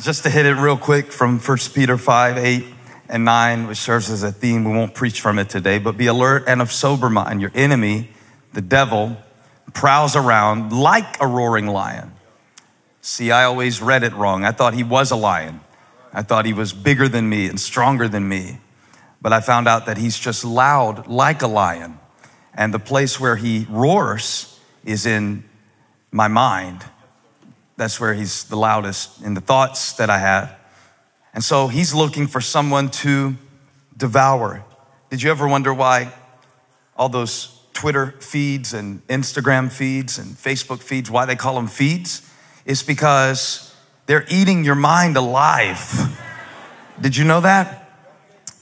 Just to hit it real quick from 1 Peter 5, 8 and 9, which serves as a theme. We won't preach from it today, but be alert and of sober mind. Your enemy, the devil, prowls around like a roaring lion. See, I always read it wrong. I thought he was a lion. I thought he was bigger than me and stronger than me. But I found out that he's just loud like a lion. And the place where he roars is in my mind that's where he's the loudest in the thoughts that I have. And so he's looking for someone to devour. Did you ever wonder why all those Twitter feeds and Instagram feeds and Facebook feeds, why they call them feeds? It's because they're eating your mind alive. Did you know that?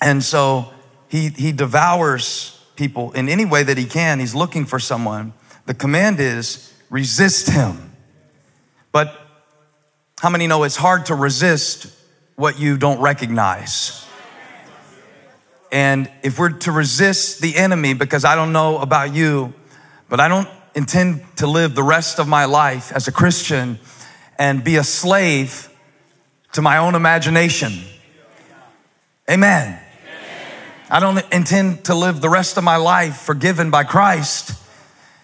And so he, he devours people in any way that he can. He's looking for someone. The command is resist him. But how many know it's hard to resist what you don't recognize? And if we're to resist the enemy, because I don't know about you, but I don't intend to live the rest of my life as a Christian and be a slave to my own imagination. Amen. I don't intend to live the rest of my life forgiven by Christ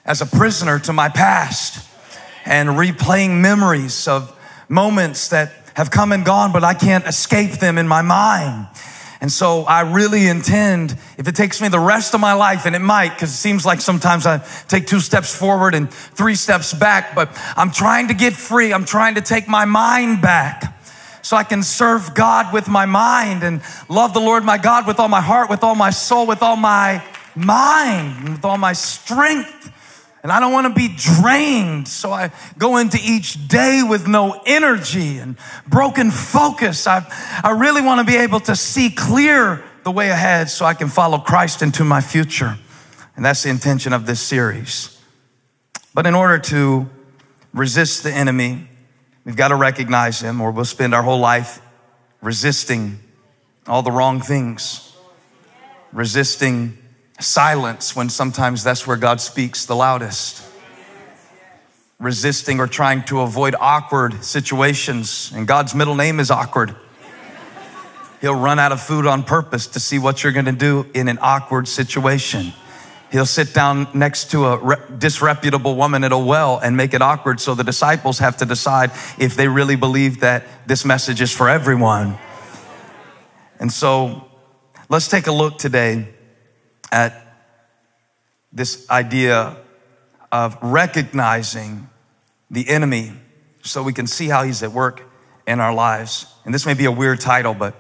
as a prisoner to my past and replaying memories of moments that have come and gone, but I can't escape them in my mind. And so I really intend, if it takes me the rest of my life, and it might, because it seems like sometimes I take two steps forward and three steps back, but I'm trying to get free. I'm trying to take my mind back so I can serve God with my mind and love the Lord my God with all my heart, with all my soul, with all my mind, with all my strength. And I don't want to be drained. So I go into each day with no energy and broken focus. I, I really want to be able to see clear the way ahead so I can follow Christ into my future. And that's the intention of this series. But in order to resist the enemy, we've got to recognize him or we'll spend our whole life resisting all the wrong things, resisting silence when sometimes that's where God speaks the loudest. Resisting or trying to avoid awkward situations. And God's middle name is awkward. He'll run out of food on purpose to see what you're going to do in an awkward situation. He'll sit down next to a disreputable woman at a well and make it awkward so the disciples have to decide if they really believe that this message is for everyone. And so let's take a look today at this idea of recognizing the enemy so we can see how he's at work in our lives. And this may be a weird title, but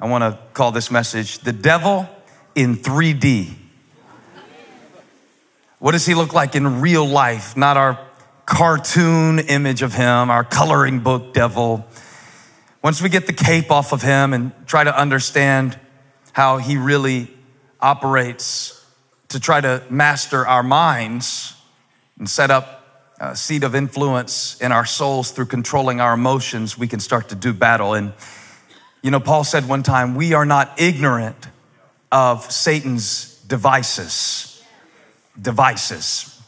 I want to call this message The Devil in 3D. What does he look like in real life? Not our cartoon image of him, our coloring book devil. Once we get the cape off of him and try to understand how he really operates to try to master our minds and set up a seat of influence in our souls through controlling our emotions, we can start to do battle. And, you know, Paul said one time, we are not ignorant of Satan's devices. Devices.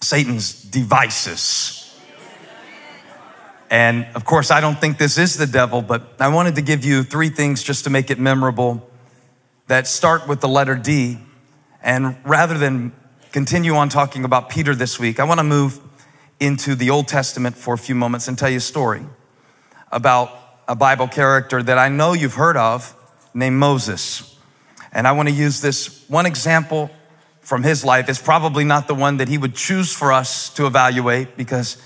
Satan's devices. And of course, I don't think this is the devil, but I wanted to give you three things just to make it memorable that start with the letter D. And rather than continue on talking about Peter this week, I want to move into the Old Testament for a few moments and tell you a story about a Bible character that I know you've heard of named Moses. And I want to use this one example from his life. It's probably not the one that he would choose for us to evaluate because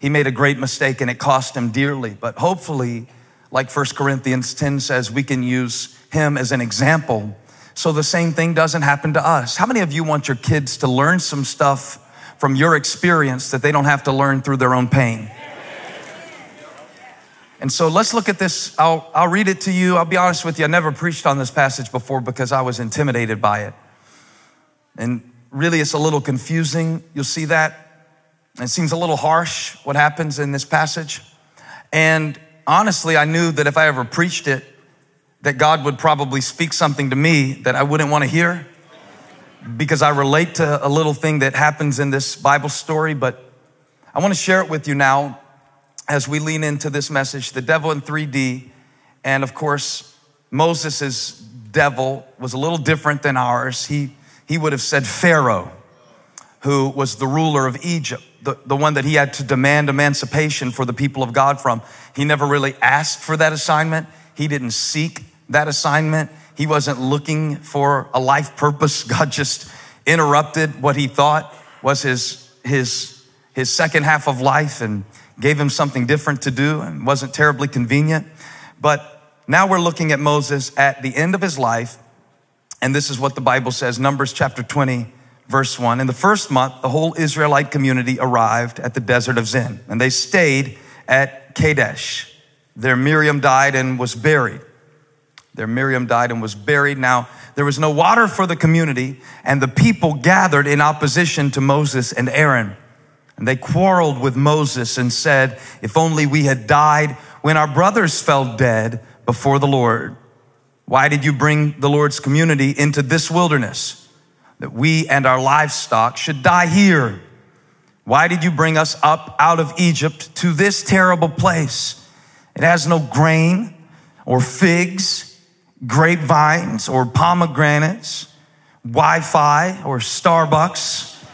he made a great mistake and it cost him dearly. But hopefully, like 1 Corinthians 10 says, we can use him as an example so the same thing doesn't happen to us. How many of you want your kids to learn some stuff from your experience that they don't have to learn through their own pain? And so let's look at this. I'll, I'll read it to you. I'll be honest with you. I never preached on this passage before because I was intimidated by it. And really, it's a little confusing. You'll see that. It seems a little harsh what happens in this passage. And honestly, I knew that if I ever preached it, that God would probably speak something to me that I wouldn't want to hear because I relate to a little thing that happens in this Bible story, but I want to share it with you now. as we lean into this message the devil in 3D. And of course, Moses' devil was a little different than ours. He, he would have said Pharaoh, who was the ruler of Egypt, the, the one that he had to demand emancipation for the people of God from. He never really asked for that assignment, he didn't seek that assignment. He wasn't looking for a life purpose. God just interrupted what he thought was his, his, his second half of life and gave him something different to do and wasn't terribly convenient. But now we're looking at Moses at the end of his life. And this is what the Bible says, Numbers chapter 20, verse 1. In the first month, the whole Israelite community arrived at the desert of Zin, and they stayed at Kadesh. There Miriam died and was buried. There Miriam died and was buried. Now, there was no water for the community, and the people gathered in opposition to Moses and Aaron. And they quarreled with Moses and said, If only we had died when our brothers fell dead before the Lord. Why did you bring the Lord's community into this wilderness? That we and our livestock should die here. Why did you bring us up out of Egypt to this terrible place? It has no grain or figs, grapevines or pomegranates, Wi Fi or Starbucks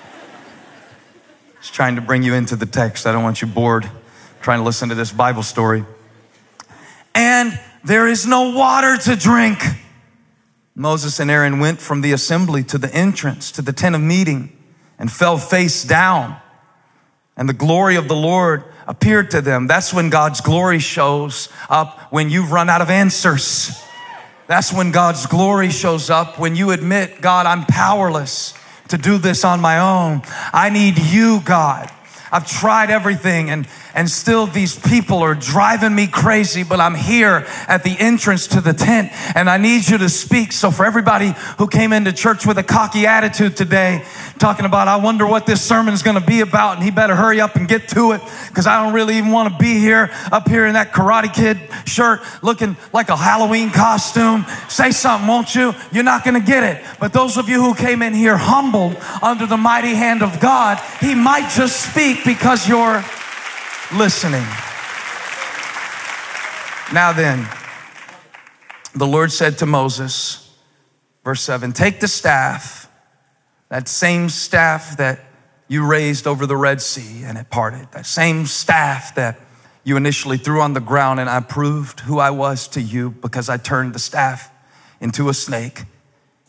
Just trying to bring you into the text. I don't want you bored trying to listen to this Bible story. And there is no water to drink. Moses and Aaron went from the assembly to the entrance to the tent of meeting and fell face down. And the glory of the Lord appeared to them. That's when God's glory shows up when you've run out of answers. That's when God's glory shows up when you admit, God, I'm powerless to do this on my own. I need you, God. I've tried everything and, and still these people are driving me crazy, but I'm here at the entrance to the tent and I need you to speak. So for everybody who came into church with a cocky attitude today, talking about, I wonder what this sermon's going to be about and he better hurry up and get to it because I don't really even want to be here up here in that Karate Kid shirt looking like a Halloween costume. Say something, won't you? You're not going to get it. But those of you who came in here humbled under the mighty hand of God, he might just speak because you're listening. Now then, the Lord said to Moses, verse 7 Take the staff, that same staff that you raised over the Red Sea and it parted, that same staff that you initially threw on the ground, and I proved who I was to you because I turned the staff into a snake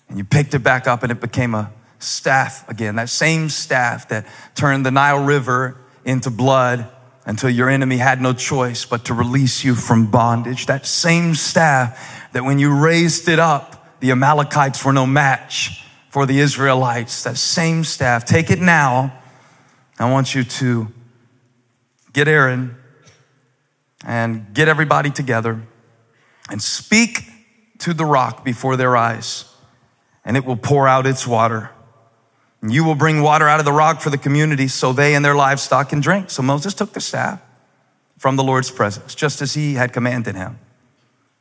and you picked it back up and it became a staff again. That same staff that turned the Nile River into blood until your enemy had no choice but to release you from bondage. That same staff that when you raised it up, the Amalekites were no match for the Israelites. That same staff, take it now. I want you to get Aaron and get everybody together and speak to the rock before their eyes, and it will pour out its water. You will bring water out of the rock for the community so they and their livestock can drink. So Moses took the staff from the Lord's presence, just as he had commanded him.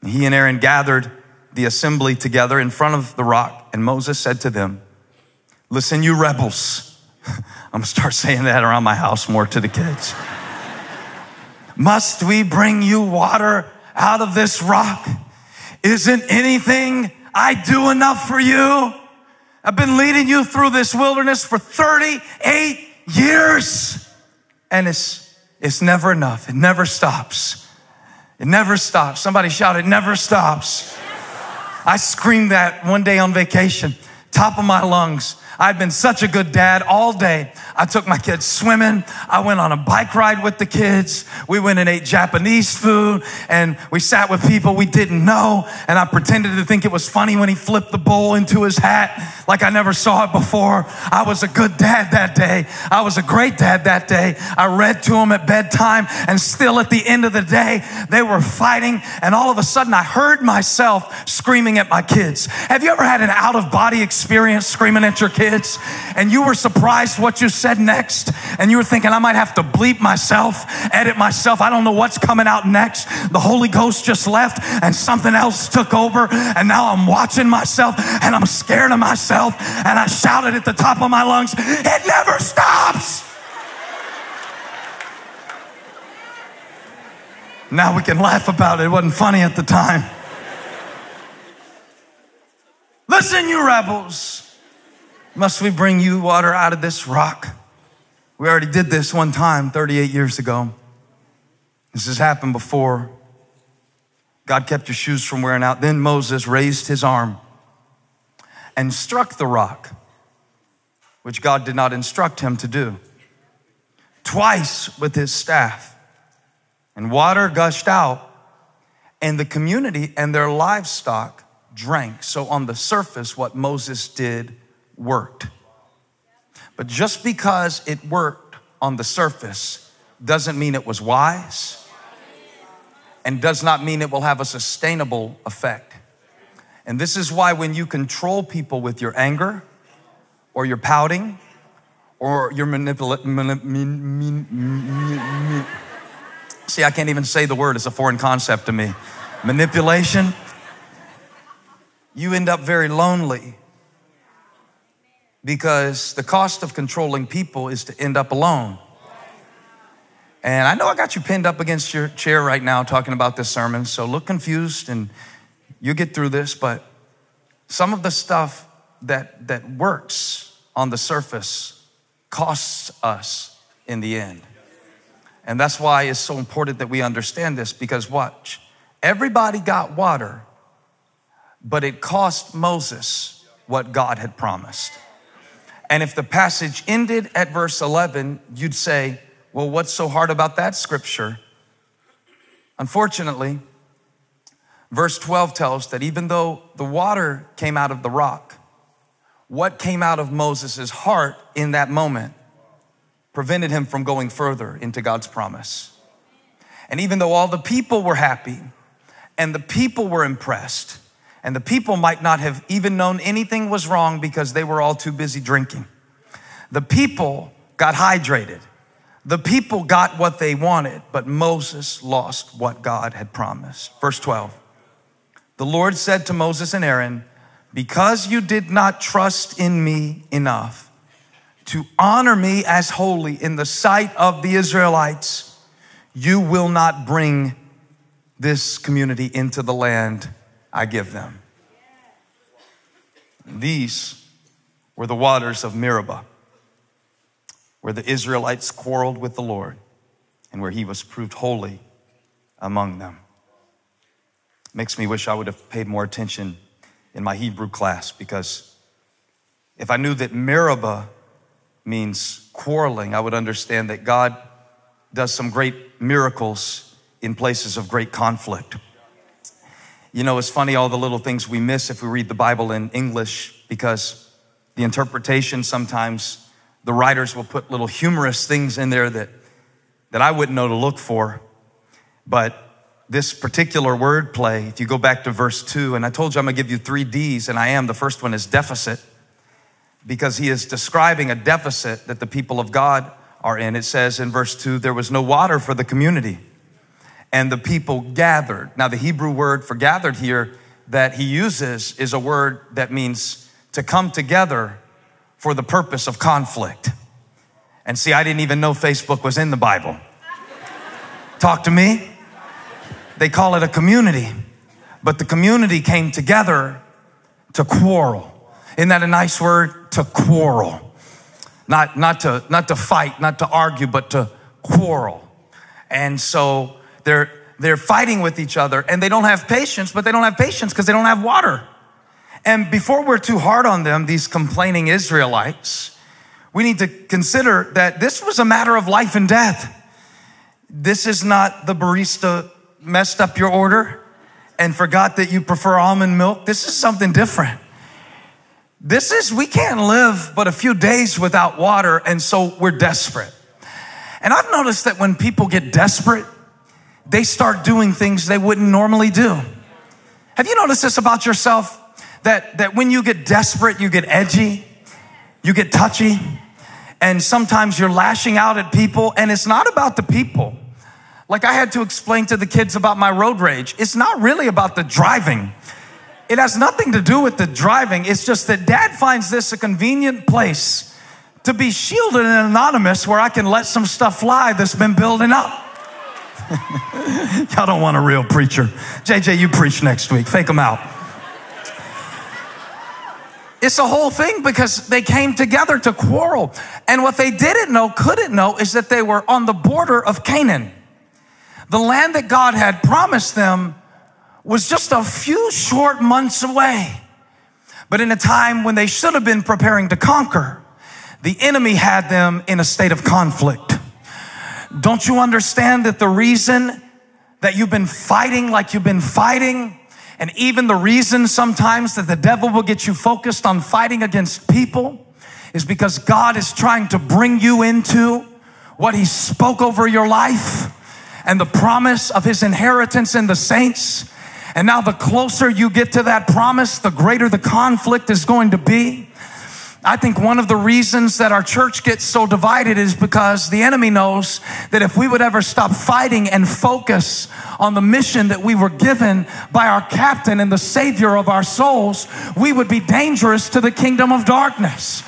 He and Aaron gathered the assembly together in front of the rock, and Moses said to them, Listen, you rebels. I'm gonna start saying that around my house more to the kids. Must we bring you water out of this rock? Isn't anything I do enough for you? I've been leading you through this wilderness for 38 years. And it's, it's never enough. It never stops. It never stops. Somebody shout, it never stops. I screamed that one day on vacation, top of my lungs. I'd been such a good dad all day. I took my kids swimming. I went on a bike ride with the kids. We went and ate Japanese food and we sat with people we didn't know. And I pretended to think it was funny when he flipped the bowl into his hat like I never saw it before. I was a good dad that day. I was a great dad that day. I read to them at bedtime and still at the end of the day, they were fighting. And all of a sudden I heard myself screaming at my kids. Have you ever had an out of body experience screaming at your kids? Kids and you were surprised what you said next and you were thinking, I might have to bleep myself, edit myself. I don't know what's coming out next. The Holy Ghost just left and something else took over and now I'm watching myself and I'm scared of myself and I shouted at the top of my lungs, it never stops. Now we can laugh about it. It wasn't funny at the time. Listen, you rebels. Must we bring you water out of this rock? We already did this one time 38 years ago. This has happened before. God kept your shoes from wearing out. Then Moses raised his arm and struck the rock, which God did not instruct him to do, twice with his staff. And water gushed out, and the community and their livestock drank. So, on the surface, what Moses did worked. But just because it worked on the surface doesn't mean it was wise and does not mean it will have a sustainable effect. And this is why when you control people with your anger or your pouting or your manipulation, see, I can't even say the word, it's a foreign concept to me. Manipulation, you end up very lonely because the cost of controlling people is to end up alone. And I know I got you pinned up against your chair right now talking about this sermon, so look confused and you get through this, but some of the stuff that, that works on the surface costs us in the end. And that's why it's so important that we understand this because watch, everybody got water, but it cost Moses what God had promised. And if the passage ended at verse 11, you'd say, well, what's so hard about that scripture? Unfortunately, verse 12 tells that even though the water came out of the rock, what came out of Moses' heart in that moment prevented him from going further into God's promise. And even though all the people were happy and the people were impressed, and the people might not have even known anything was wrong because they were all too busy drinking, the people got hydrated. The people got what they wanted, but Moses lost what God had promised. Verse 12 The Lord said to Moses and Aaron, Because you did not trust in me enough to honor me as holy in the sight of the Israelites, you will not bring this community into the land I give them. These were the waters of Meribah where the Israelites quarreled with the Lord and where he was proved holy among them. Makes me wish I would have paid more attention in my Hebrew class because if I knew that Meribah means quarreling, I would understand that God does some great miracles in places of great conflict. You know, it's funny all the little things we miss if we read the Bible in English because the interpretation sometimes the writers will put little humorous things in there that, that I wouldn't know to look for. But this particular word play, if you go back to verse two, and I told you I'm gonna give you three D's, and I am. The first one is deficit, because he is describing a deficit that the people of God are in. It says in verse two, there was no water for the community, and the people gathered. Now, the Hebrew word for gathered here that he uses is a word that means to come together for the purpose of conflict. And see, I didn't even know Facebook was in the Bible. Talk to me. They call it a community, but the community came together to quarrel. Isn't that a nice word? To quarrel. Not, not, to, not to fight, not to argue, but to quarrel. And so they're, they're fighting with each other and they don't have patience, but they don't have patience because they don't have water. And before we're too hard on them, these complaining Israelites, we need to consider that this was a matter of life and death. This is not the barista messed up your order and forgot that you prefer almond milk. This is something different. This is, we can't live but a few days without water, and so we're desperate. And I've noticed that when people get desperate, they start doing things they wouldn't normally do. Have you noticed this about yourself? that, that when you get desperate, you get edgy, you get touchy, and sometimes you're lashing out at people, and it's not about the people. Like I had to explain to the kids about my road rage. It's not really about the driving. It has nothing to do with the driving. It's just that dad finds this a convenient place to be shielded and anonymous where I can let some stuff fly that's been building up. Y'all don't want a real preacher. JJ, you preach next week. Fake them out. It's a whole thing because they came together to quarrel. And what they didn't know, couldn't know, is that they were on the border of Canaan. The land that God had promised them was just a few short months away. But in a time when they should have been preparing to conquer, the enemy had them in a state of conflict. Don't you understand that the reason that you've been fighting like you've been fighting and even the reason sometimes that the devil will get you focused on fighting against people is because God is trying to bring you into what he spoke over your life and the promise of his inheritance in the saints. And now the closer you get to that promise, the greater the conflict is going to be. I think one of the reasons that our church gets so divided is because the enemy knows that if we would ever stop fighting and focus on the mission that we were given by our captain and the savior of our souls, we would be dangerous to the kingdom of darkness.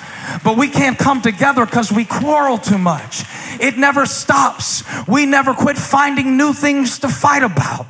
But we can't come together because we quarrel too much. It never stops. We never quit finding new things to fight about.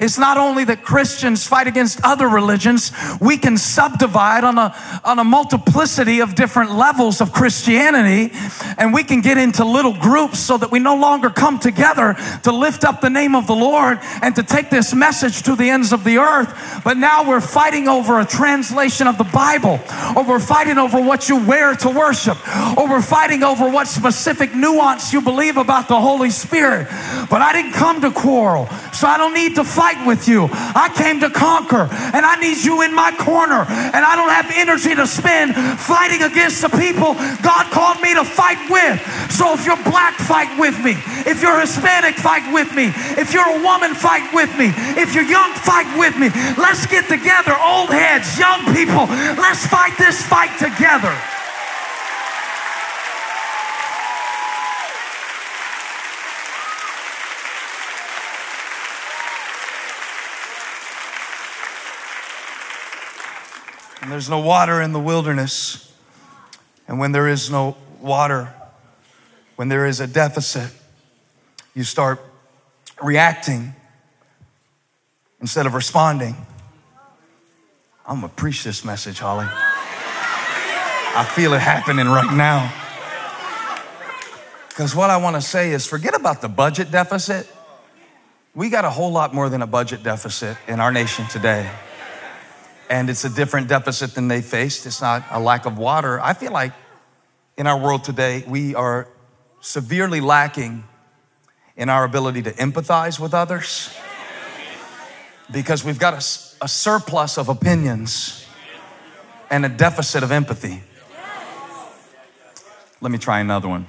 It's not only that Christians fight against other religions, we can subdivide on a, on a multiplicity of different levels of Christianity, and we can get into little groups so that we no longer come together to lift up the name of the Lord and to take this message to the ends of the earth. But now we're fighting over a translation of the Bible, or we're fighting over what you wear to worship, or we're fighting over what specific nuance you believe about the Holy Spirit. But I didn't come to quarrel, so I don't need to fight fight with you. I came to conquer, and I need you in my corner. And I don't have energy to spend fighting against the people God called me to fight with. So if you're black, fight with me. If you're Hispanic, fight with me. If you're a woman, fight with me. If you're young, fight with me. Let's get together, old heads, young people. Let's fight this fight together. There's no water in the wilderness. And when there is no water, when there is a deficit, you start reacting instead of responding. I'm gonna preach this message, Holly. I feel it happening right now. Because what I wanna say is forget about the budget deficit. We got a whole lot more than a budget deficit in our nation today and it's a different deficit than they faced. It's not a lack of water. I feel like in our world today, we are severely lacking in our ability to empathize with others because we've got a, a surplus of opinions and a deficit of empathy. Let me try another one.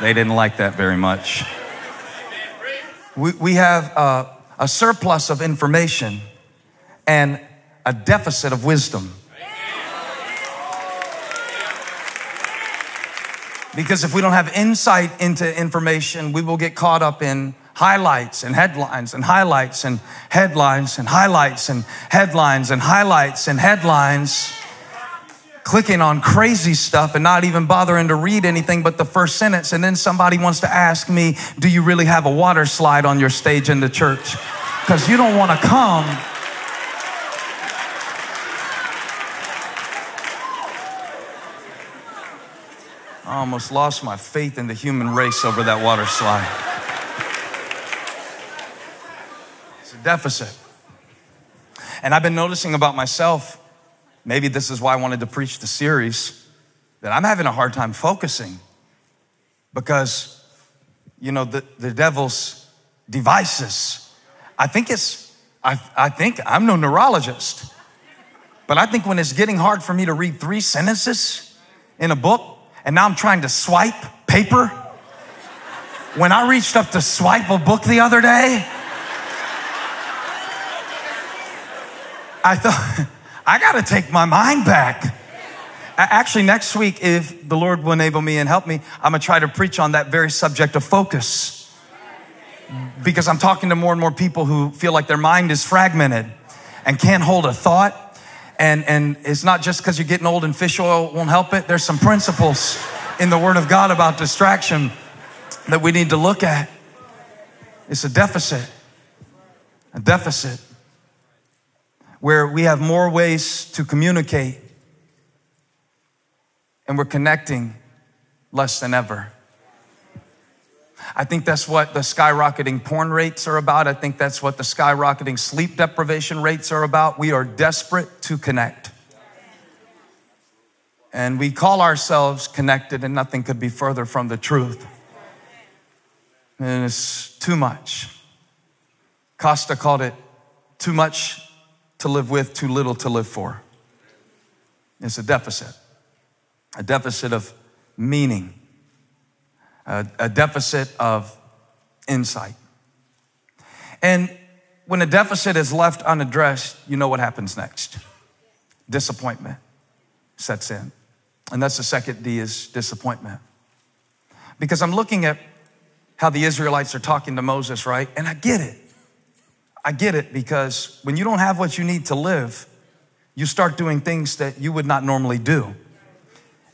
They didn't like that very much. We, we have a, a surplus of information and a deficit of wisdom. Because if we don't have insight into information, we will get caught up in highlights and headlines and highlights and headlines and highlights and headlines and highlights and headlines, clicking on crazy stuff and not even bothering to read anything but the first sentence. And then somebody wants to ask me, Do you really have a water slide on your stage in the church? Because you don't want to come I almost lost my faith in the human race over that water slide. It's a deficit. And I've been noticing about myself, maybe this is why I wanted to preach the series, that I'm having a hard time focusing because, you know, the, the devil's devices. I think it's, I, I think I'm no neurologist, but I think when it's getting hard for me to read three sentences in a book, and now I'm trying to swipe paper. When I reached up to swipe a book the other day, I thought, I got to take my mind back. Actually, next week, if the Lord will enable me and help me, I'm to try to preach on that very subject of focus. Because I'm talking to more and more people who feel like their mind is fragmented and can't hold a thought and, and it's not just because you're getting old and fish oil won't help it. There's some principles in the Word of God about distraction that we need to look at. It's a deficit. A deficit where we have more ways to communicate and we're connecting less than ever. I think that's what the skyrocketing porn rates are about. I think that's what the skyrocketing sleep deprivation rates are about. We are desperate to connect. And we call ourselves connected, and nothing could be further from the truth. And it's too much. Costa called it too much to live with, too little to live for. It's a deficit, a deficit of meaning, a, a deficit of insight. And when a deficit is left unaddressed, you know what happens next disappointment sets in. And that's the second D is disappointment. Because I'm looking at how the Israelites are talking to Moses, right? And I get it. I get it because when you don't have what you need to live, you start doing things that you would not normally do.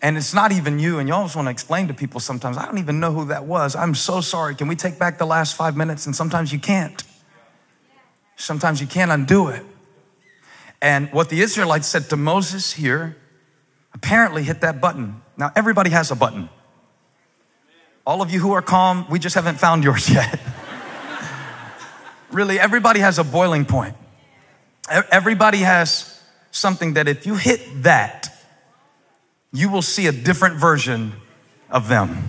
And it's not even you, and you always want to explain to people sometimes, I don't even know who that was. I'm so sorry. Can we take back the last five minutes? And sometimes you can't. Sometimes you can't undo it. And what the Israelites said to Moses here apparently hit that button. Now, everybody has a button. All of you who are calm, we just haven't found yours yet. really, everybody has a boiling point. Everybody has something that if you hit that, you will see a different version of them.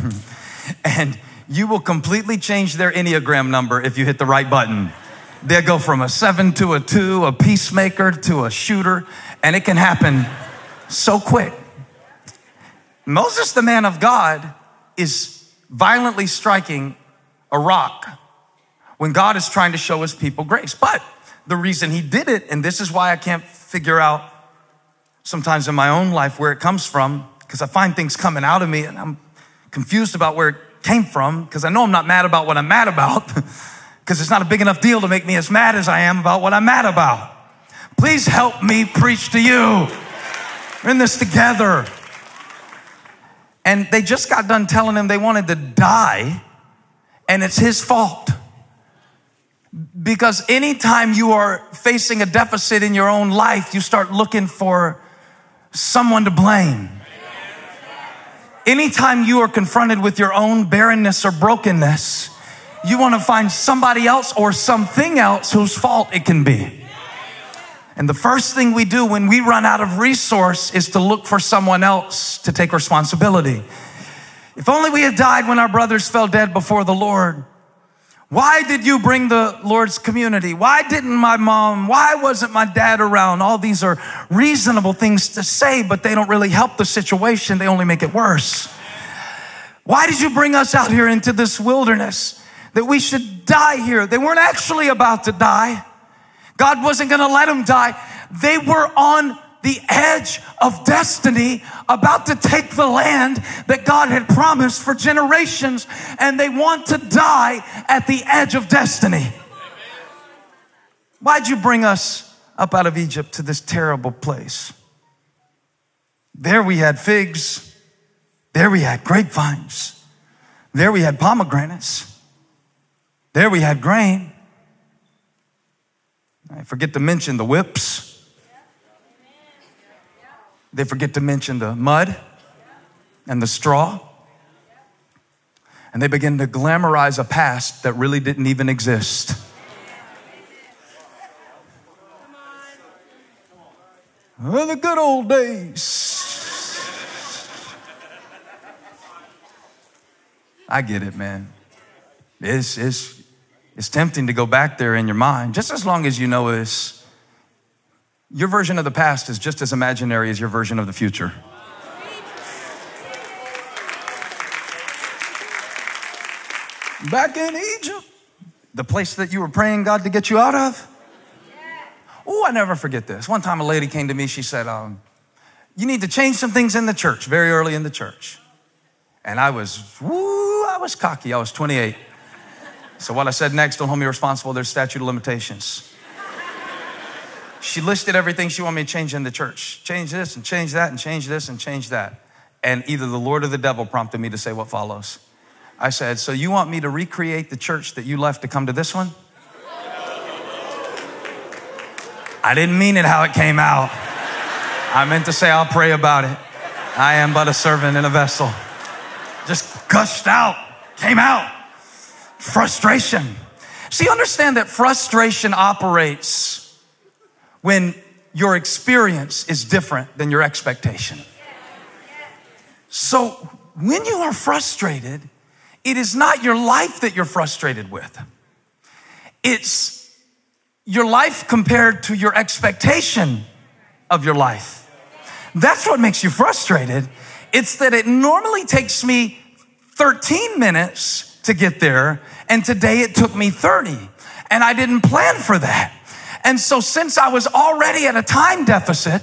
and you will completely change their Enneagram number if you hit the right button. They'll go from a seven to a two, a peacemaker to a shooter, and it can happen so quick. Moses, the man of God, is violently striking a rock when God is trying to show his people grace. But the reason he did it, and this is why I can't figure out sometimes in my own life where it comes from, because I find things coming out of me and I'm confused about where it came from, because I know I'm not mad about what I'm mad about, because it's not a big enough deal to make me as mad as I am about what I'm mad about. Please help me preach to you. We're in this together. And they just got done telling him they wanted to die, and it's his fault. Because anytime you are facing a deficit in your own life, you start looking for someone to blame. Anytime you are confronted with your own barrenness or brokenness, you want to find somebody else or something else whose fault it can be. And the first thing we do when we run out of resource is to look for someone else to take responsibility. If only we had died when our brothers fell dead before the Lord. Why did you bring the Lord's community? Why didn't my mom? Why wasn't my dad around? All these are reasonable things to say, but they don't really help the situation. They only make it worse. Why did you bring us out here into this wilderness that we should die here? They weren't actually about to die. God wasn't going to let them die. They were on the edge of destiny, about to take the land that God had promised for generations, and they want to die at the edge of destiny. Why'd you bring us up out of Egypt to this terrible place? There we had figs, there we had grapevines, there we had pomegranates, there we had grain. I forget to mention the whips. They forget to mention the mud and the straw. And they begin to glamorize a past that really didn't even exist. Oh, the good old days. I get it, man. It's, it's, it's tempting to go back there in your mind, just as long as you know it's your version of the past is just as imaginary as your version of the future. Back in Egypt, the place that you were praying God to get you out of. Oh, I never forget this. One time a lady came to me, she said, um, You need to change some things in the church, very early in the church. And I was, woo, I was cocky. I was 28. So what I said next, don't hold me responsible, there's statute of limitations. She listed everything she wanted me to change in the church. Change this and change that and change this and change that. And either the Lord or the devil prompted me to say what follows. I said, So you want me to recreate the church that you left to come to this one? I didn't mean it how it came out. I meant to say, I'll pray about it. I am but a servant in a vessel. Just gushed out, came out. Frustration. See, understand that frustration operates when your experience is different than your expectation. So when you are frustrated, it is not your life that you're frustrated with. It's your life compared to your expectation of your life. That's what makes you frustrated. It's that it normally takes me 13 minutes to get there, and today it took me 30. And I didn't plan for that. And so, since I was already at a time deficit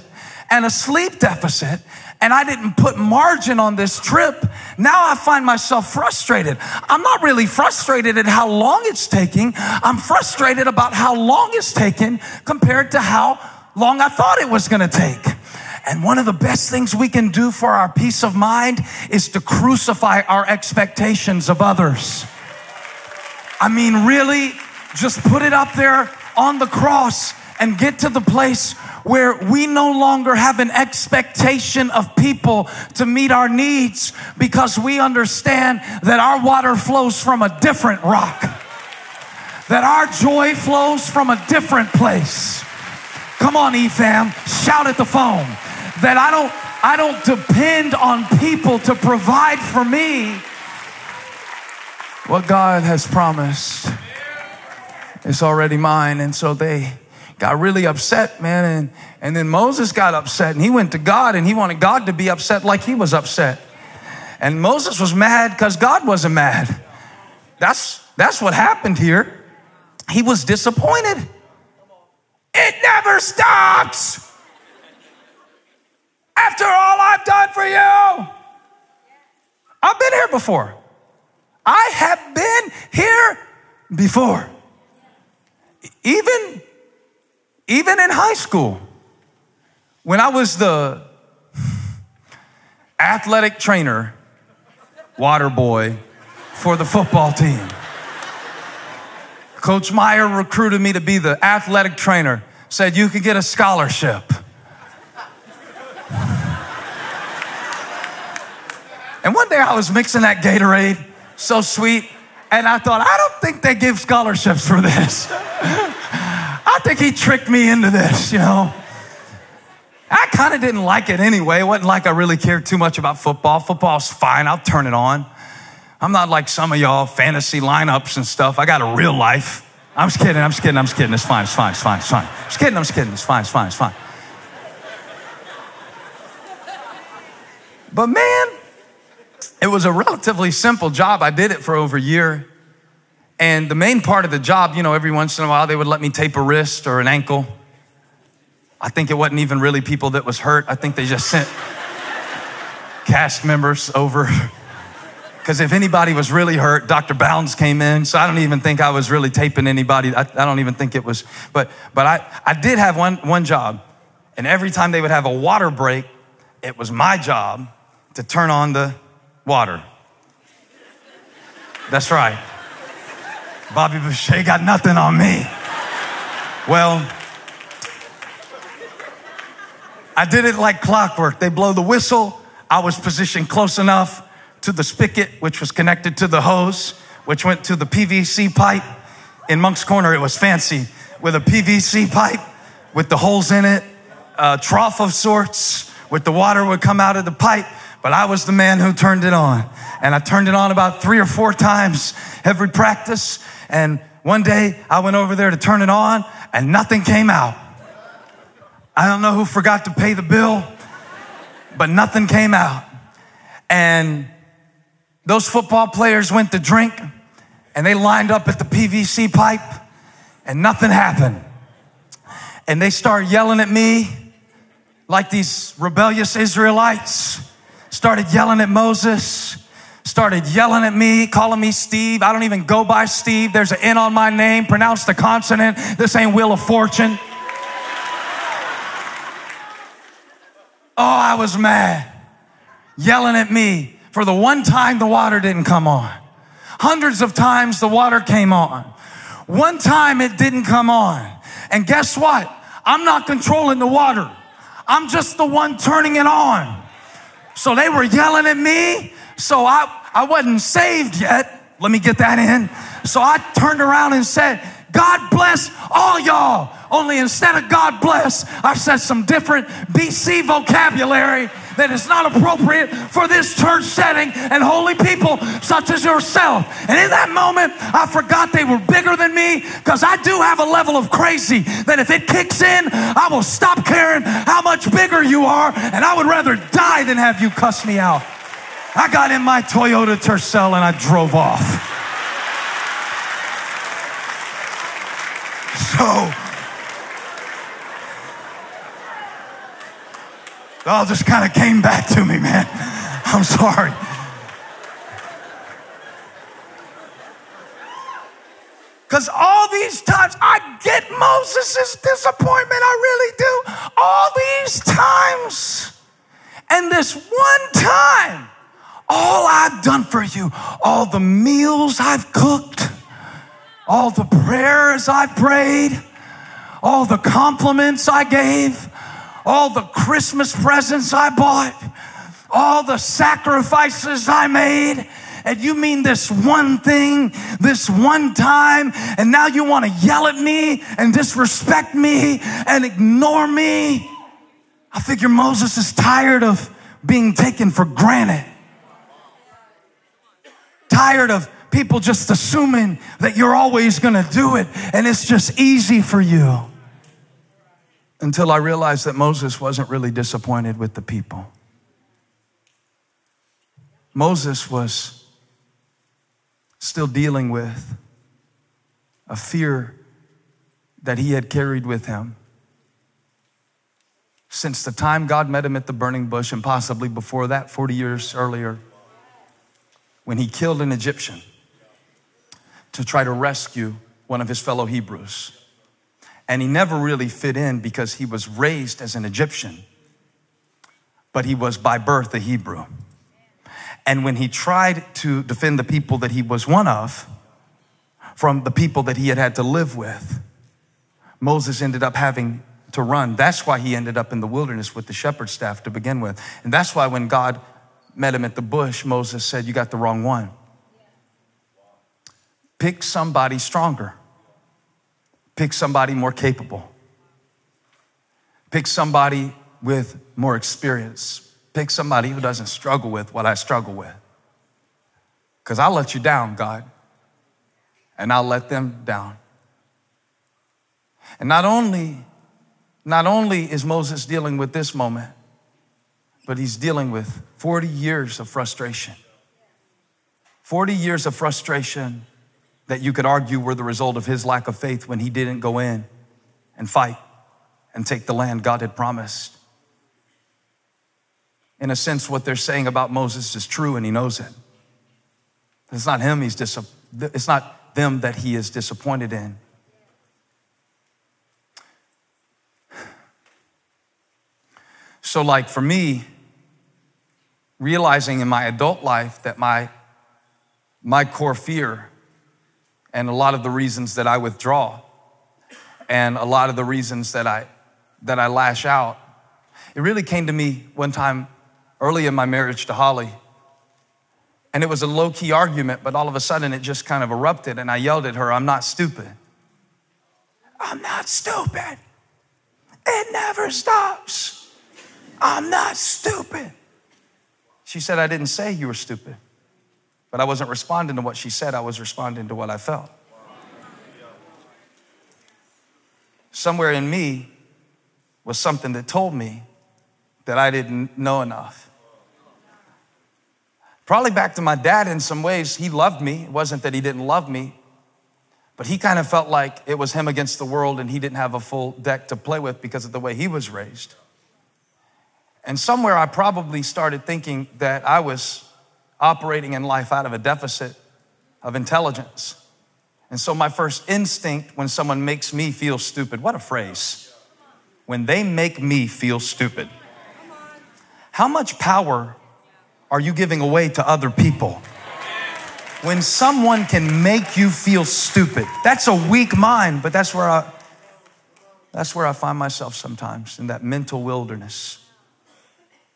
and a sleep deficit, and I didn't put margin on this trip, now I find myself frustrated. I'm not really frustrated at how long it's taking. I'm frustrated about how long it's taken compared to how long I thought it was going to take. And one of the best things we can do for our peace of mind is to crucify our expectations of others. I mean, really, just put it up there on the cross and get to the place where we no longer have an expectation of people to meet our needs because we understand that our water flows from a different rock, that our joy flows from a different place. Come on, EFAM, shout at the phone that I don't I don't depend on people to provide for me what God has promised. It's already mine. And so they got really upset, man. And, and then Moses got upset and he went to God and he wanted God to be upset like he was upset. And Moses was mad because God wasn't mad. That's, that's what happened here. He was disappointed. It never stops. After all I've done for you, I've been here before. I have been here before. Even, even in high school, when I was the athletic trainer, water boy for the football team. Coach Meyer recruited me to be the athletic trainer, said you could get a scholarship. And one day I was mixing that Gatorade, so sweet, and I thought, I don't think they give scholarships for this. I think he tricked me into this, you know. I kind of didn't like it anyway. It wasn't like I really cared too much about football. Football's fine, I'll turn it on. I'm not like some of y'all fantasy lineups and stuff. I got a real life. I'm just kidding, I'm just kidding, I'm just kidding. It's fine, it's fine, it's fine, it's fine. I'm just kidding, I'm just kidding. It's fine, it's fine, it's fine. But man, it was a relatively simple job. I did it for over a year. And the main part of the job, you know, every once in a while they would let me tape a wrist or an ankle. I think it wasn't even really people that was hurt. I think they just sent cast members over. Because if anybody was really hurt, Dr. Bounds came in. So I don't even think I was really taping anybody. I, I don't even think it was. But, but I, I did have one, one job. And every time they would have a water break, it was my job to turn on the water. That's right. Bobby Boucher got nothing on me. Well, I did it like clockwork. They blow the whistle. I was positioned close enough to the spigot, which was connected to the hose, which went to the PVC pipe. In Moncks Corner, it was fancy with a PVC pipe with the holes in it, a trough of sorts, with the water would come out of the pipe but I was the man who turned it on. And I turned it on about three or four times every practice. And one day I went over there to turn it on and nothing came out. I don't know who forgot to pay the bill, but nothing came out. And those football players went to drink and they lined up at the PVC pipe and nothing happened. And they started yelling at me like these rebellious Israelites started yelling at Moses, started yelling at me, calling me Steve. I don't even go by Steve. There's an N on my name. Pronounce the consonant. This ain't Wheel of Fortune. Oh, I was mad. Yelling at me for the one time the water didn't come on. Hundreds of times the water came on. One time it didn't come on. And guess what? I'm not controlling the water. I'm just the one turning it on. So they were yelling at me. So I, I wasn't saved yet. Let me get that in. So I turned around and said, God bless all y'all. Only instead of God bless, I said some different BC vocabulary that is not appropriate for this church setting and holy people such as yourself. And in that moment, I forgot they were bigger than me because I do have a level of crazy that if it kicks in, I will stop caring how much bigger you are, and I would rather die than have you cuss me out. I got in my Toyota Tercel and I drove off. So, it all just kind of came back to me, man. I'm sorry. Because all these times I get Moses' disappointment, I really do. All these times. And this one time, all I've done for you, all the meals I've cooked, all the prayers I've prayed, all the compliments I gave, all the Christmas presents I bought, all the sacrifices I made. And you mean this one thing, this one time, and now you want to yell at me and disrespect me and ignore me? I figure Moses is tired of being taken for granted tired of people just assuming that you're always going to do it and it's just easy for you. Until I realized that Moses wasn't really disappointed with the people. Moses was still dealing with a fear that he had carried with him since the time God met him at the burning bush, and possibly before that, 40 years earlier when he killed an Egyptian to try to rescue one of his fellow Hebrews. And he never really fit in because he was raised as an Egyptian, but he was by birth a Hebrew. And when he tried to defend the people that he was one of from the people that he had had to live with, Moses ended up having to run. That's why he ended up in the wilderness with the shepherd staff to begin with. And that's why when God met him at the bush, Moses said, You got the wrong one. Pick somebody stronger, pick somebody more capable, pick somebody with more experience, pick somebody who doesn't struggle with what I struggle with. Because I'll let you down, God, and I'll let them down. And not only, not only is Moses dealing with this moment, but he's dealing with 40 years of frustration. 40 years of frustration that you could argue were the result of his lack of faith when he didn't go in and fight and take the land God had promised. In a sense, what they're saying about Moses is true and he knows it. It's not him he's dis- it's not them that he is disappointed in. So, like for me, realizing in my adult life that my, my core fear and a lot of the reasons that I withdraw and a lot of the reasons that I, that I lash out, it really came to me one time early in my marriage to Holly. And it was a low key argument, but all of a sudden it just kind of erupted and I yelled at her, I'm not stupid. I'm not stupid. It never stops. I'm not stupid. She said, I didn't say you were stupid, but I wasn't responding to what she said, I was responding to what I felt. Somewhere in me was something that told me that I didn't know enough. Probably back to my dad in some ways, he loved me. It wasn't that he didn't love me, but he kind of felt like it was him against the world and he didn't have a full deck to play with because of the way he was raised. And somewhere I probably started thinking that I was operating in life out of a deficit of intelligence. And so my first instinct when someone makes me feel stupid, what a phrase. When they make me feel stupid. How much power are you giving away to other people? when someone can make you feel stupid. That's a weak mind, but that's where I that's where I find myself sometimes in that mental wilderness.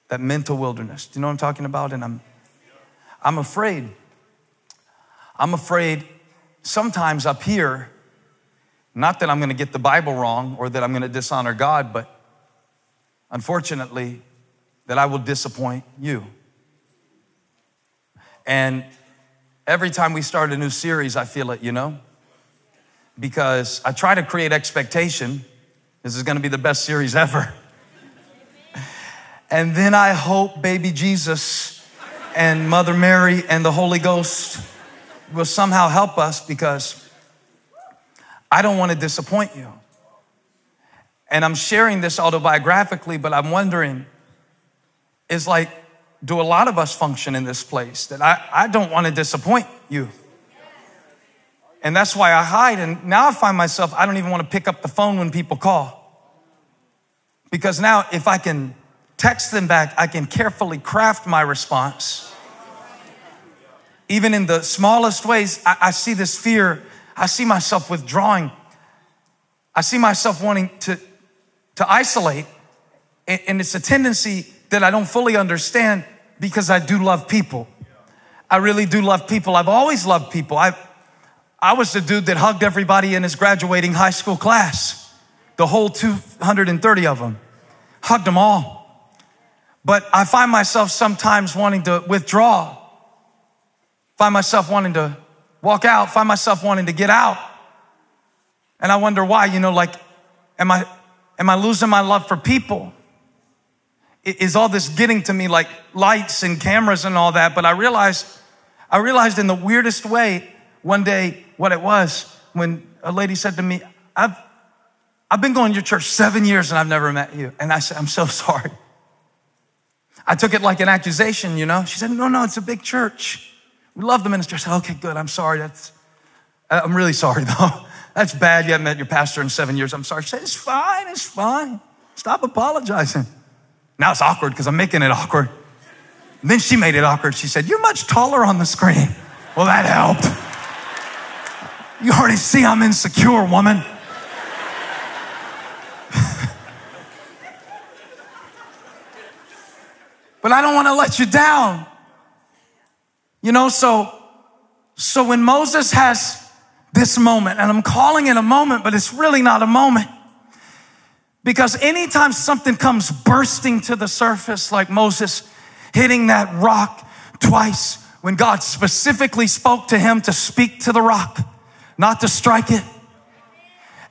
That mental wilderness. Do you know what I'm talking about? And I'm I'm afraid. I'm afraid sometimes up here, not that I'm going to get the Bible wrong or that I'm going to dishonor God, but unfortunately, that I will disappoint you. And every time we start a new series, I feel it, you know? Because I try to create expectation. This is gonna be the best series ever. And then I hope baby Jesus and Mother Mary and the Holy Ghost will somehow help us because I don't wanna disappoint you. And I'm sharing this autobiographically, but I'm wondering is like, do a lot of us function in this place that I, I don't want to disappoint you. And that's why I hide. And now I find myself, I don't even want to pick up the phone when people call. Because now, if I can text them back, I can carefully craft my response. Even in the smallest ways, I, I see this fear. I see myself withdrawing. I see myself wanting to, to isolate. And it's a tendency that I don't fully understand because I do love people. I really do love people. I've always loved people. I, I was the dude that hugged everybody in his graduating high school class, the whole 230 of them, hugged them all. But I find myself sometimes wanting to withdraw, find myself wanting to walk out, find myself wanting to get out. And I wonder why, you know, like, am I, am I losing my love for people? is all this getting to me like lights and cameras and all that? But i realized i realized in the weirdest way one day what it was when a lady said to me i've i've been going to your church seven years and i've never met you. And i said i'm so sorry i took it like an accusation you know she said no no it's a big church we love the minister. i said okay good i'm sorry that's uh, i'm really sorry though that's bad you haven't met your pastor in seven years i'm sorry she said it's fine it's fine stop apologizing now it's awkward because I'm making it awkward. And then she made it awkward. She said, You're much taller on the screen. Well, that helped. You already see I'm insecure, woman. But I don't want to let you down. You know, so so when Moses has this moment, and I'm calling it a moment, but it's really not a moment. Because anytime something comes bursting to the surface, like Moses hitting that rock twice, when God specifically spoke to him to speak to the rock, not to strike it.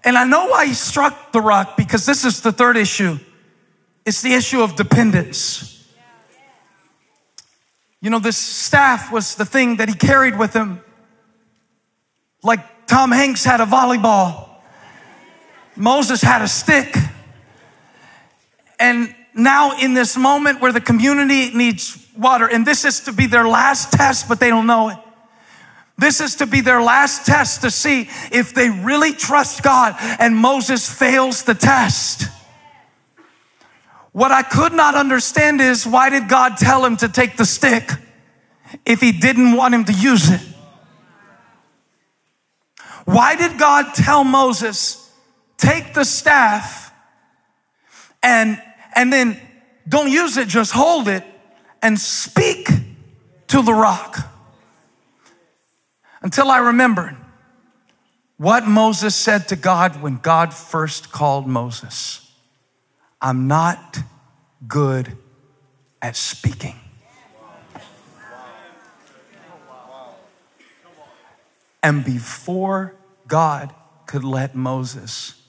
And I know why he struck the rock because this is the third issue. It's the issue of dependence. You know, this staff was the thing that he carried with him. Like Tom Hanks had a volleyball, Moses had a stick. And now, in this moment where the community needs water, and this is to be their last test, but they don't know it. This is to be their last test to see if they really trust God, and Moses fails the test. What I could not understand is why did God tell him to take the stick if he didn't want him to use it? Why did God tell Moses, take the staff and and then don't use it, just hold it and speak to the rock. Until I remembered what Moses said to God when God first called Moses I'm not good at speaking. And before God could let Moses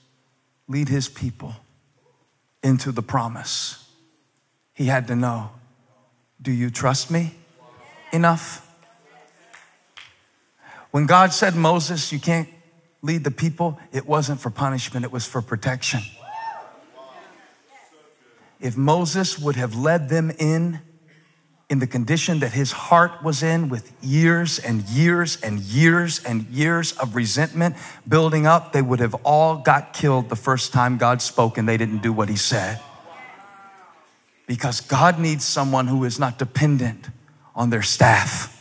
lead his people, into the promise. He had to know do you trust me enough? When God said, Moses, you can't lead the people, it wasn't for punishment, it was for protection. If Moses would have led them in in the condition that his heart was in with years and years and years and years of resentment building up, they would have all got killed the first time God spoke and they didn't do what he said. Because God needs someone who is not dependent on their staff.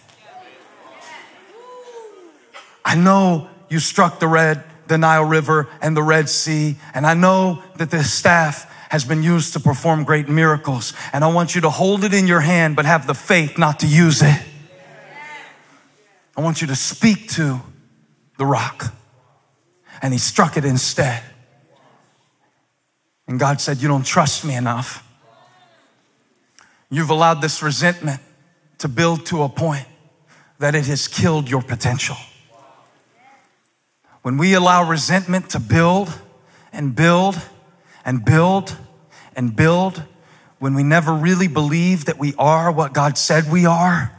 I know you struck the red, the Nile River and the Red Sea, and I know that this staff has been used to perform great miracles. And I want you to hold it in your hand, but have the faith not to use it. I want you to speak to the rock. And he struck it instead. And God said, You don't trust me enough. You've allowed this resentment to build to a point that it has killed your potential. When we allow resentment to build and build and build and build, when we never really believe that we are what God said we are,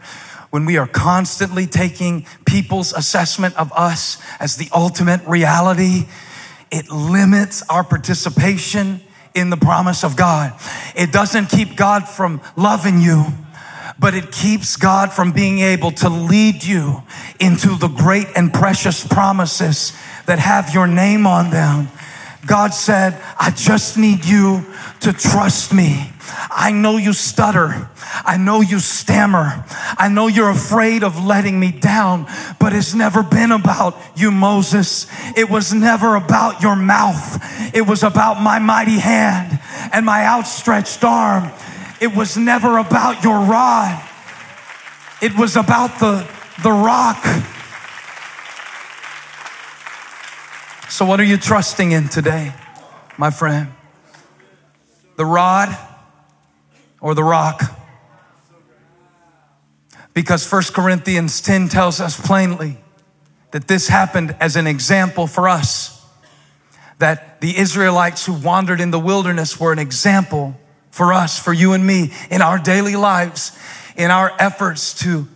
when we are constantly taking people's assessment of us as the ultimate reality, it limits our participation in the promise of God. It doesn't keep God from loving you, but it keeps God from being able to lead you into the great and precious promises that have your name on them. God said, I just need you to trust me. I know you stutter. I know you stammer. I know you're afraid of letting me down, but it's never been about you, Moses. It was never about your mouth. It was about my mighty hand and my outstretched arm. It was never about your rod. It was about the, the rock. So, what are you trusting in today, my friend? The rod or the rock? Because 1 Corinthians 10 tells us plainly that this happened as an example for us. That the Israelites who wandered in the wilderness were an example for us, for you and me, in our daily lives, in our efforts to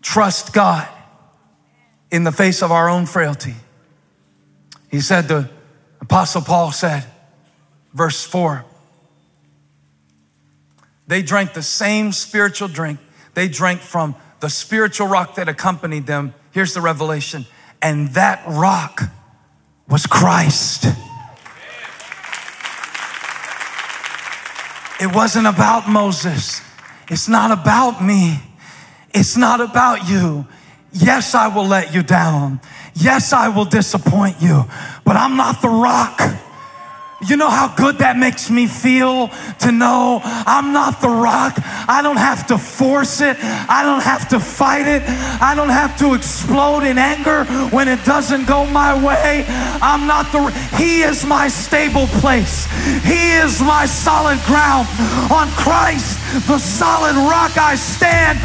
trust God in the face of our own frailty. He said, the Apostle Paul said, verse 4, they drank the same spiritual drink. They drank from the spiritual rock that accompanied them. Here's the revelation. And that rock was Christ. It wasn't about Moses. It's not about me. It's not about you. Yes, I will let you down. Yes, I will disappoint you, but I'm not the rock. You know how good that makes me feel to know I'm not the rock. I don't have to force it. I don't have to fight it. I don't have to explode in anger when it doesn't go my way. I'm not the, He is my stable place. He is my solid ground. On Christ, the solid rock I stand.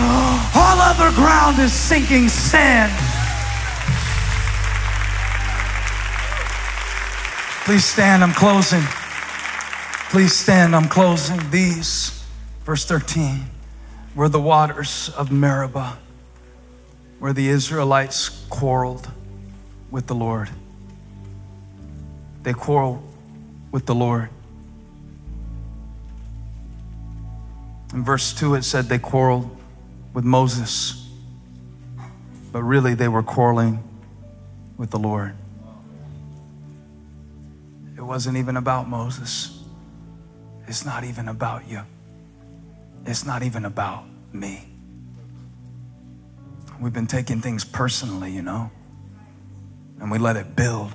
All other ground is sinking sand. Please stand, I'm closing. Please stand, I'm closing. These, verse 13, were the waters of Meribah, where the Israelites quarreled with the Lord. They quarreled with the Lord. In verse 2, it said they quarreled with Moses, but really they were quarreling with the Lord. Wasn't even about Moses. It's not even about you. It's not even about me. We've been taking things personally, you know, and we let it build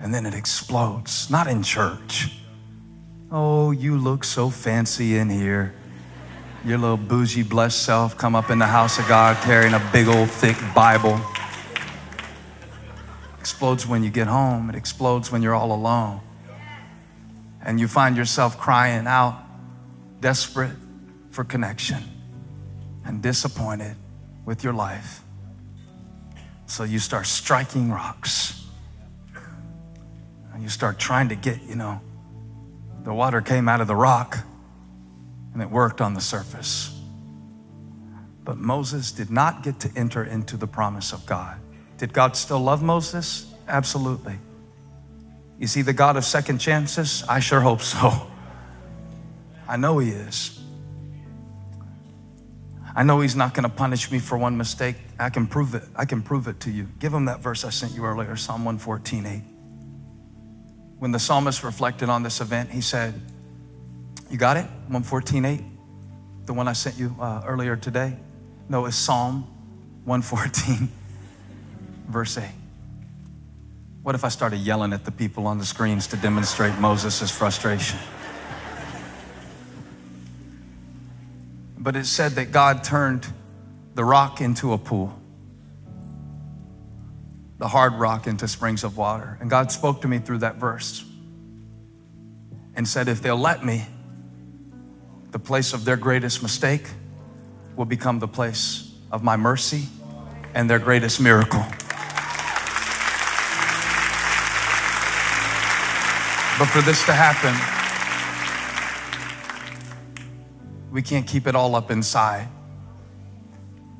and then it explodes. Not in church. Oh, you look so fancy in here. Your little bougie, blessed self come up in the house of God carrying a big old thick Bible explodes when you get home, it explodes when you're all alone. And you find yourself crying out, desperate for connection and disappointed with your life. So you start striking rocks. And you start trying to get, you know, the water came out of the rock and it worked on the surface. But Moses did not get to enter into the promise of God did God still love Moses? Absolutely. Is he the God of second chances? I sure hope so. I know he is. I know he's not going to punish me for one mistake. I can prove it. I can prove it to you. Give him that verse I sent you earlier, Psalm 114, 8. When the psalmist reflected on this event, he said, You got it? 114, 8? The one I sent you uh, earlier today? No, it's Psalm 114, verse 8. What if I started yelling at the people on the screens to demonstrate Moses' frustration? But it said that God turned the rock into a pool, the hard rock into springs of water. And God spoke to me through that verse and said, If they'll let me, the place of their greatest mistake will become the place of my mercy and their greatest miracle. But for this to happen, we can't keep it all up inside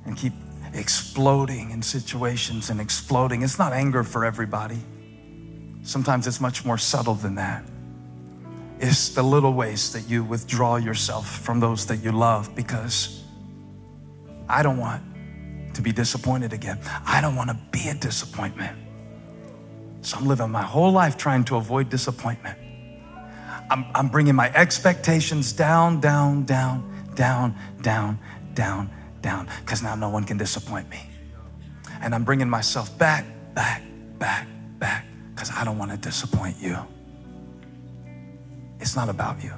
and keep exploding in situations and exploding. It's not anger for everybody. Sometimes it's much more subtle than that. It's the little ways that you withdraw yourself from those that you love because I don't want to be disappointed again. I don't want to be a disappointment. So I'm living my whole life trying to avoid disappointment. I'm, I'm bringing my expectations down, down, down, down, down, down, down, because now no one can disappoint me. And I'm bringing myself back, back, back, back, because I don't want to disappoint you. It's not about you.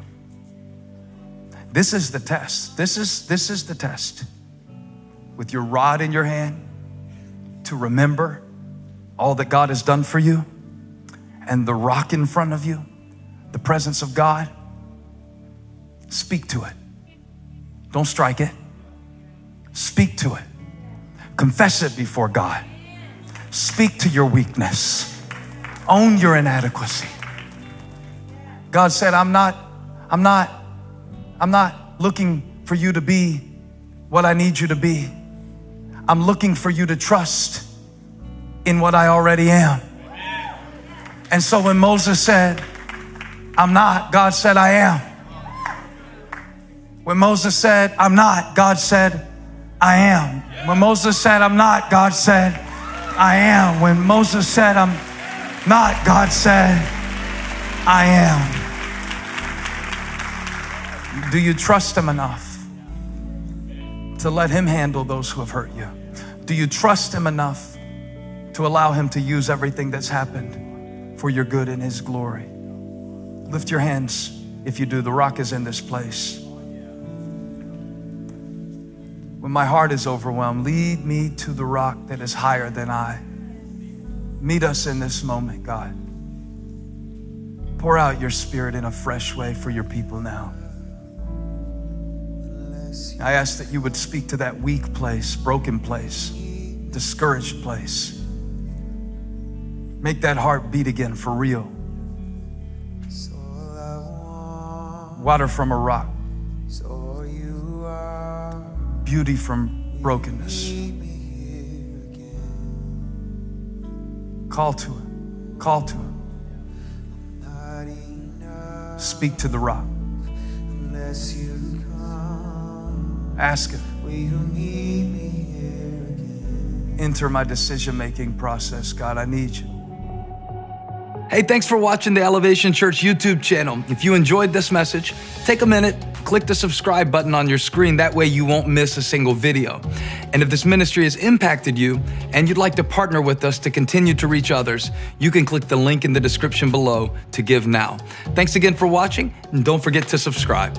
This is the test. This is, this is the test. With your rod in your hand to remember all that God has done for you and the rock in front of you, the presence of God, speak to it. Don't strike it. Speak to it. Confess it before God. Speak to your weakness. Own your inadequacy. God said, I'm not, I'm not, I'm not looking for you to be what I need you to be. I'm looking for you to trust in what I already am. And so when Moses said, I'm not, God said, I am. When Moses said, I'm not, God said, I am. When Moses said, I'm not, God said, I am. When Moses said, I'm not, God said, I am. Do you trust Him enough to let Him handle those who have hurt you? Do you trust Him enough to allow Him to use everything that's happened for your good and His glory? Lift your hands if you do. The rock is in this place. When my heart is overwhelmed, lead me to the rock that is higher than I. Meet us in this moment, God. Pour out your spirit in a fresh way for your people now. I ask that you would speak to that weak place, broken place, discouraged place. Make that heart beat again for real. Water from a rock. Beauty from brokenness. Call to it. Call to it. Speak to the rock. Ask it. Enter my decision making process, God. I need you. Hey, thanks for watching the Elevation Church YouTube channel. If you enjoyed this message, take a minute, click the subscribe button on your screen. That way you won't miss a single video. And if this ministry has impacted you and you'd like to partner with us to continue to reach others, you can click the link in the description below to give now. Thanks again for watching, and don't forget to subscribe.